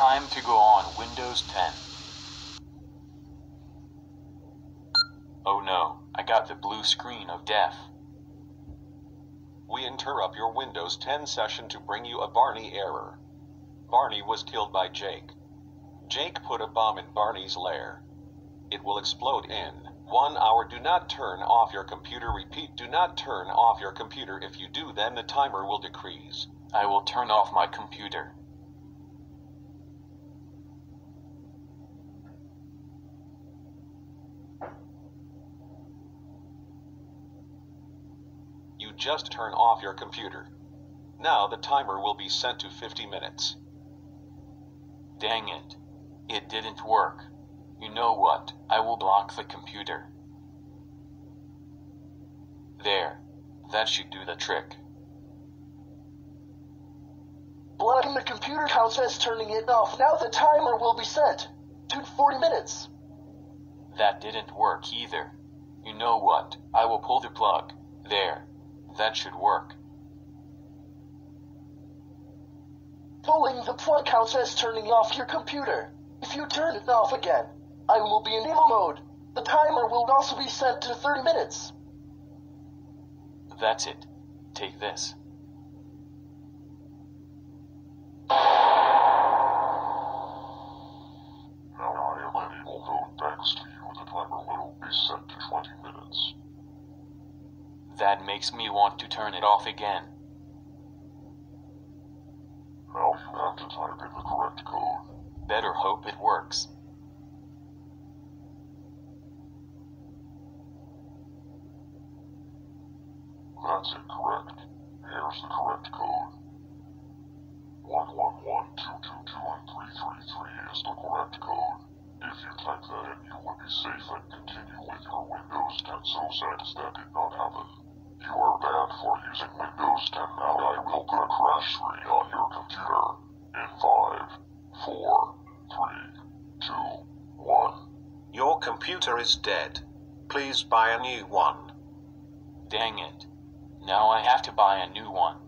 Time to go on Windows 10. Oh no, I got the blue screen of death. We interrupt your Windows 10 session to bring you a Barney error. Barney was killed by Jake. Jake put a bomb in Barney's lair. It will explode in one hour. Do not turn off your computer. Repeat, do not turn off your computer. If you do, then the timer will decrease. I will turn off my computer. You just turn off your computer. Now the timer will be set to 50 minutes. Dang it. It didn't work. You know what? I will block the computer. There. That should do the trick. Blocking the computer counts as turning it off. Now the timer will be set to 40 minutes. That didn't work either. You know what? I will pull the plug. There. That should work. Pulling the plug counts as turning off your computer. If you turn it off again, I will be in evil mode. The timer will also be set to 30 minutes. That's it. Take this. Now I am in evil mode thanks to you. The timer will be set to 20 minutes. That makes me want to turn it off again. Now you to type in the correct code. Better hope it works. That's incorrect. Here's the correct code. 111-222-333 is the correct code. If you type that in, you will be safe and continue with your Windows 10 SOSX. That did not happen. You are banned for using Windows 10 now. I will put a crash screen on your computer. In 5, 4, 3, 2, 1. Your computer is dead. Please buy a new one. Dang it. Now I have to buy a new one.